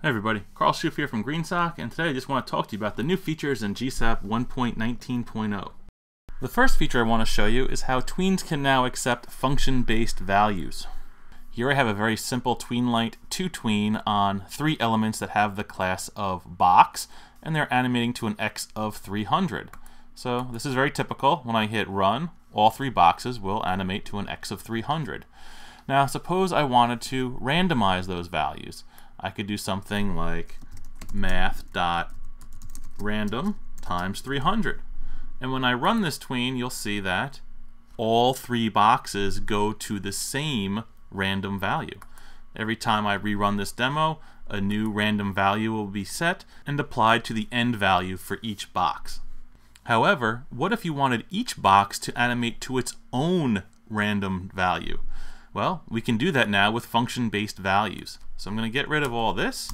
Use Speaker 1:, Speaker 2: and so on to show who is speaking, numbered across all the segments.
Speaker 1: Hey everybody, Carl Schooff here from GreenSock, and today I just want to talk to you about the new features in GSAP 1.19.0. The first feature I want to show you is how tweens can now accept function-based values. Here I have a very simple TweenLite 2 tween on three elements that have the class of box, and they're animating to an x of 300. So this is very typical. When I hit run, all three boxes will animate to an x of 300. Now suppose I wanted to randomize those values. I could do something like math dot random times 300. And when I run this tween, you'll see that all three boxes go to the same random value. Every time I rerun this demo, a new random value will be set and applied to the end value for each box. However, what if you wanted each box to animate to its own random value? Well, we can do that now with function-based values. So I'm going to get rid of all this,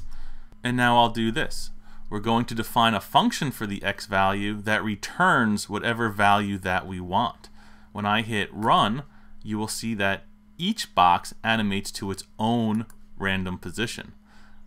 Speaker 1: and now I'll do this. We're going to define a function for the x value that returns whatever value that we want. When I hit run, you will see that each box animates to its own random position.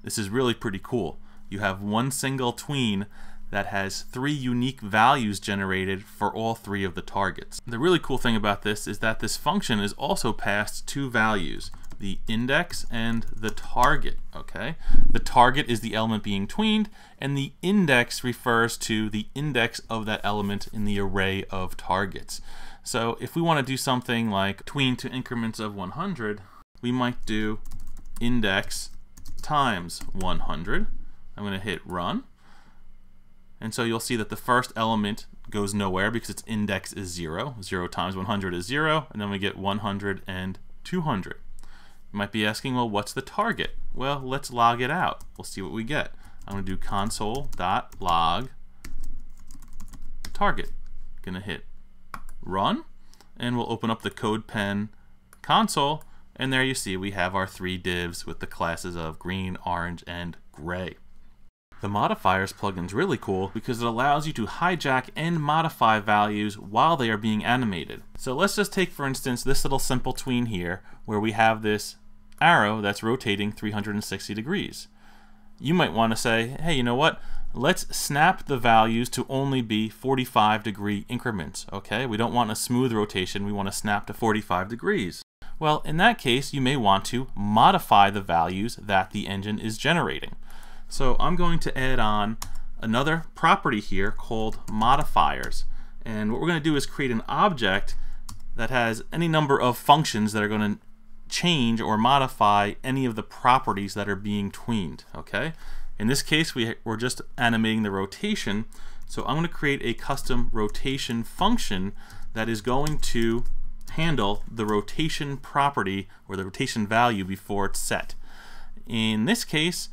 Speaker 1: This is really pretty cool. You have one single tween that has three unique values generated for all three of the targets. The really cool thing about this is that this function is also passed two values, the index and the target, okay? The target is the element being tweened, and the index refers to the index of that element in the array of targets. So if we want to do something like tween to increments of 100, we might do index times 100. I'm going to hit run. And so you'll see that the first element goes nowhere because its index is 0. 0 times 100 is 0, and then we get 100 and 200. You might be asking, well, what's the target? Well, let's log it out. We'll see what we get. I'm going to do console.log target. Going to hit run, and we'll open up the CodePen console, and there you see we have our three divs with the classes of green, orange, and gray. The modifiers plugin is really cool because it allows you to hijack and modify values while they are being animated. So let's just take for instance this little simple tween here where we have this arrow that's rotating 360 degrees. You might want to say, hey, you know what? Let's snap the values to only be 45 degree increments, okay? We don't want a smooth rotation, we want to snap to 45 degrees. Well, in that case, you may want to modify the values that the engine is generating. So I'm going to add on another property here called modifiers. And what we're going to do is create an object that has any number of functions that are going to change or modify any of the properties that are being tweened. Okay. In this case, we, we're just animating the rotation. So I'm going to create a custom rotation function that is going to handle the rotation property or the rotation value before it's set. In this case,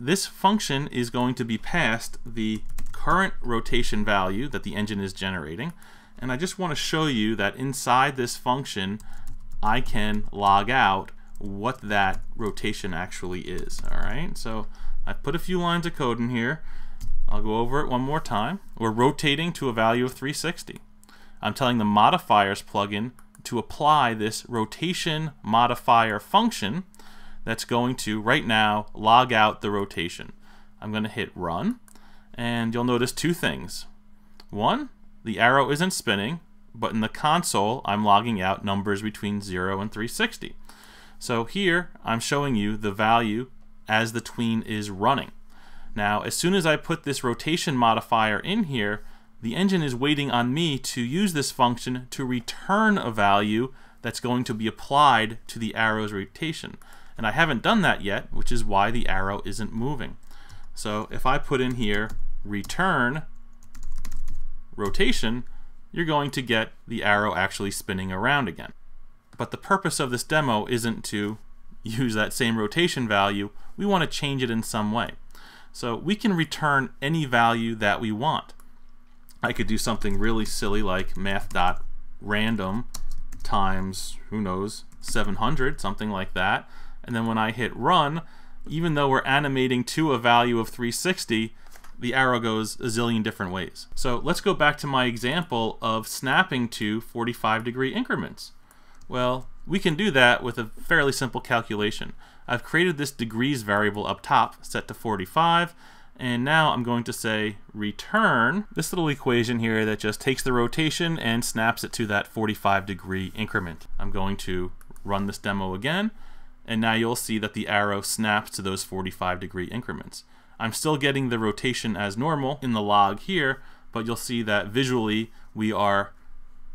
Speaker 1: this function is going to be passed the current rotation value that the engine is generating. And I just want to show you that inside this function, I can log out what that rotation actually is. All right, so I've put a few lines of code in here. I'll go over it one more time. We're rotating to a value of 360. I'm telling the modifiers plugin to apply this rotation modifier function that's going to, right now, log out the rotation. I'm going to hit run, and you'll notice two things. One, the arrow isn't spinning, but in the console, I'm logging out numbers between 0 and 360. So here, I'm showing you the value as the tween is running. Now, as soon as I put this rotation modifier in here, the engine is waiting on me to use this function to return a value that's going to be applied to the arrow's rotation. And I haven't done that yet, which is why the arrow isn't moving. So if I put in here return rotation, you're going to get the arrow actually spinning around again. But the purpose of this demo isn't to use that same rotation value. We want to change it in some way. So we can return any value that we want. I could do something really silly like math.random times, who knows, 700, something like that and then when I hit run, even though we're animating to a value of 360, the arrow goes a zillion different ways. So let's go back to my example of snapping to 45 degree increments. Well, we can do that with a fairly simple calculation. I've created this degrees variable up top set to 45 and now I'm going to say return this little equation here that just takes the rotation and snaps it to that 45 degree increment. I'm going to run this demo again and now you'll see that the arrow snaps to those 45 degree increments. I'm still getting the rotation as normal in the log here, but you'll see that visually we are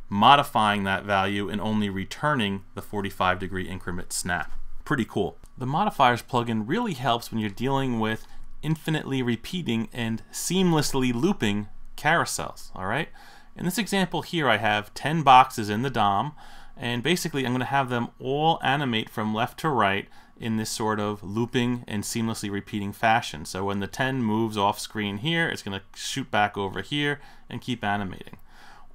Speaker 1: modifying that value and only returning the 45 degree increment snap. Pretty cool. The modifiers plugin really helps when you're dealing with infinitely repeating and seamlessly looping carousels, all right? In this example here, I have 10 boxes in the DOM, and basically I'm going to have them all animate from left to right in this sort of looping and seamlessly repeating fashion. So when the 10 moves off screen here, it's going to shoot back over here and keep animating.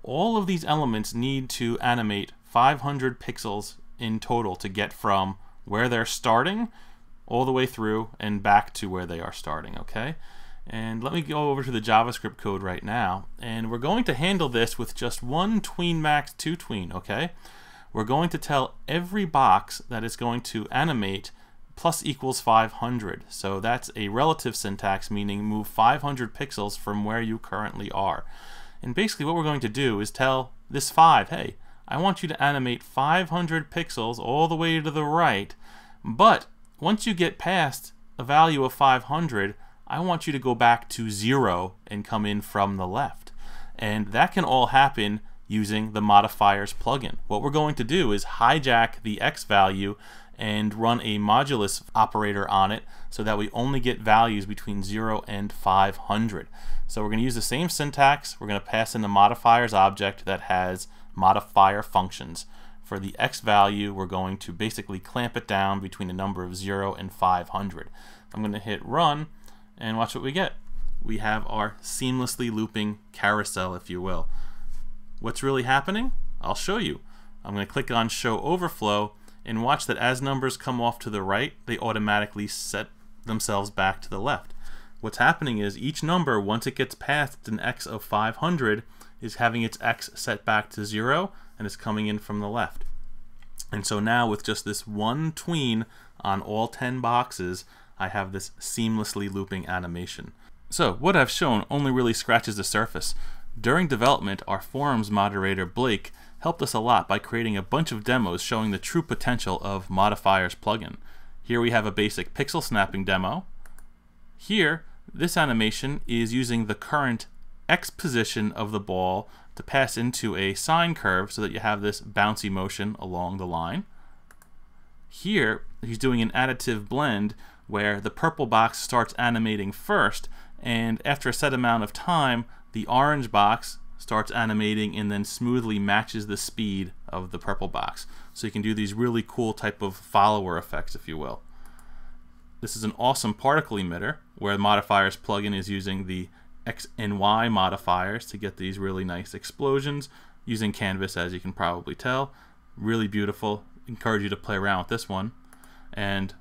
Speaker 1: All of these elements need to animate 500 pixels in total to get from where they're starting all the way through and back to where they are starting, okay? And let me go over to the JavaScript code right now. And we're going to handle this with just one TweenMax.to tween, okay? We're going to tell every box that it's going to animate plus equals 500. So that's a relative syntax, meaning move 500 pixels from where you currently are. And basically what we're going to do is tell this 5, hey, I want you to animate 500 pixels all the way to the right, but once you get past a value of 500, I want you to go back to zero and come in from the left. And that can all happen using the modifiers plugin. What we're going to do is hijack the x value and run a modulus operator on it so that we only get values between 0 and 500. So we're going to use the same syntax. We're going to pass in the modifiers object that has modifier functions. For the x value, we're going to basically clamp it down between a number of 0 and 500. I'm going to hit run and watch what we get. We have our seamlessly looping carousel, if you will. What's really happening? I'll show you. I'm going to click on Show Overflow and watch that as numbers come off to the right, they automatically set themselves back to the left. What's happening is each number, once it gets past an x of 500, is having its x set back to 0 and is coming in from the left. And so now with just this one tween on all 10 boxes, I have this seamlessly looping animation. So what I've shown only really scratches the surface. During development, our forums moderator Blake helped us a lot by creating a bunch of demos showing the true potential of Modifiers plugin. Here we have a basic pixel snapping demo. Here, this animation is using the current X position of the ball to pass into a sine curve so that you have this bouncy motion along the line. Here, he's doing an additive blend where the purple box starts animating first, and after a set amount of time, the orange box starts animating and then smoothly matches the speed of the purple box. So you can do these really cool type of follower effects, if you will. This is an awesome particle emitter where the modifiers plugin is using the X and Y modifiers to get these really nice explosions using Canvas as you can probably tell. Really beautiful. Encourage you to play around with this one. And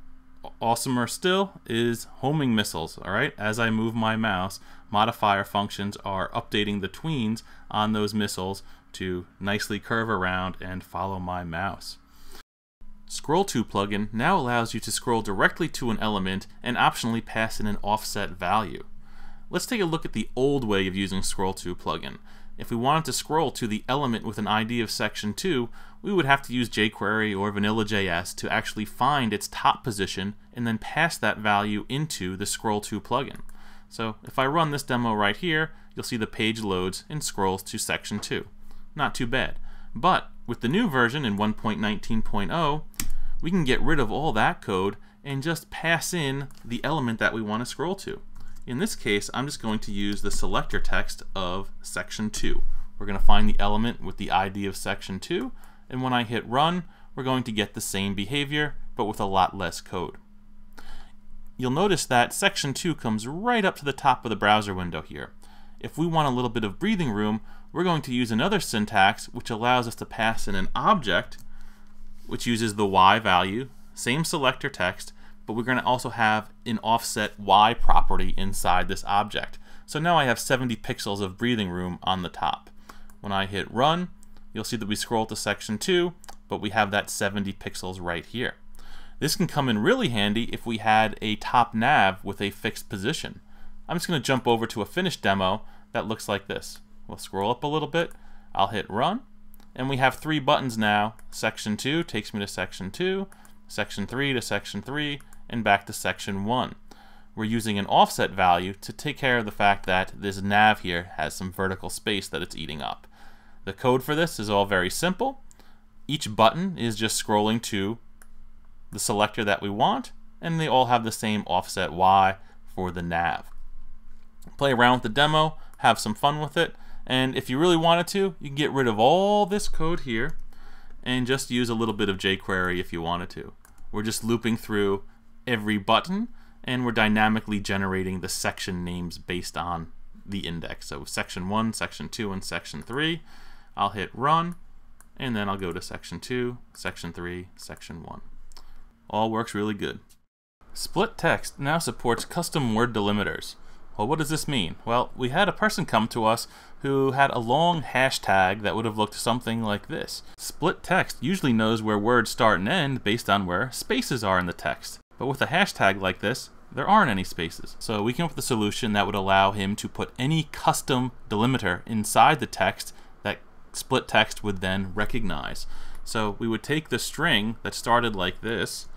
Speaker 1: awesomer still is homing missiles, all right? As I move my mouse, modifier functions are updating the tweens on those missiles to nicely curve around and follow my mouse. Scroll to plugin now allows you to scroll directly to an element and optionally pass in an offset value. Let's take a look at the old way of using Scroll to plugin. If we wanted to scroll to the element with an ID of section 2, we would have to use jQuery or Vanilla.js to actually find its top position and then pass that value into the Scroll to plugin. So if I run this demo right here, you'll see the page loads and scrolls to section 2. Not too bad. But with the new version in 1.19.0, we can get rid of all that code and just pass in the element that we want to scroll to. In this case, I'm just going to use the selector text of section 2. We're going to find the element with the ID of section 2, and when I hit run, we're going to get the same behavior, but with a lot less code. You'll notice that section 2 comes right up to the top of the browser window here. If we want a little bit of breathing room, we're going to use another syntax which allows us to pass in an object which uses the y value, same selector text, but we're going to also have an offset y property inside this object. So now I have 70 pixels of breathing room on the top. When I hit run, you'll see that we scroll to section 2, but we have that 70 pixels right here. This can come in really handy if we had a top nav with a fixed position. I'm just going to jump over to a finished demo that looks like this. We'll scroll up a little bit. I'll hit run. And we have three buttons now. Section 2 takes me to Section 2, Section 3 to Section 3, and back to Section 1. We're using an offset value to take care of the fact that this nav here has some vertical space that it's eating up. The code for this is all very simple. Each button is just scrolling to the selector that we want, and they all have the same offset Y for the nav. Play around with the demo, have some fun with it, and if you really wanted to, you can get rid of all this code here and just use a little bit of jQuery if you wanted to. We're just looping through every button and we're dynamically generating the section names based on the index. So section 1, section 2, and section 3. I'll hit run, and then I'll go to section 2, section 3, section 1. All works really good. Split text now supports custom word delimiters. Well, what does this mean? Well, we had a person come to us who had a long hashtag that would have looked something like this. Split text usually knows where words start and end based on where spaces are in the text. But with a hashtag like this, there aren't any spaces. So we came up with a solution that would allow him to put any custom delimiter inside the text that split text would then recognize. So we would take the string that started like this,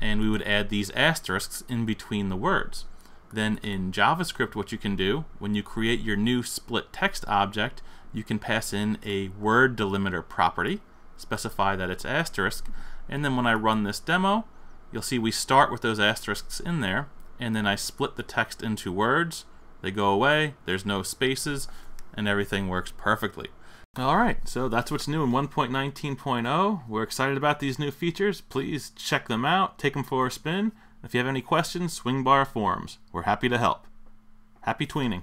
Speaker 1: and we would add these asterisks in between the words. Then in JavaScript, what you can do, when you create your new split text object, you can pass in a word delimiter property, specify that it's asterisk, and then when I run this demo, you'll see we start with those asterisks in there, and then I split the text into words. They go away, there's no spaces, and everything works perfectly. Alright, so that's what's new in 1.19.0. We're excited about these new features. Please check them out, take them for a spin, if you have any questions, swing by our forums. We're happy to help. Happy tweening.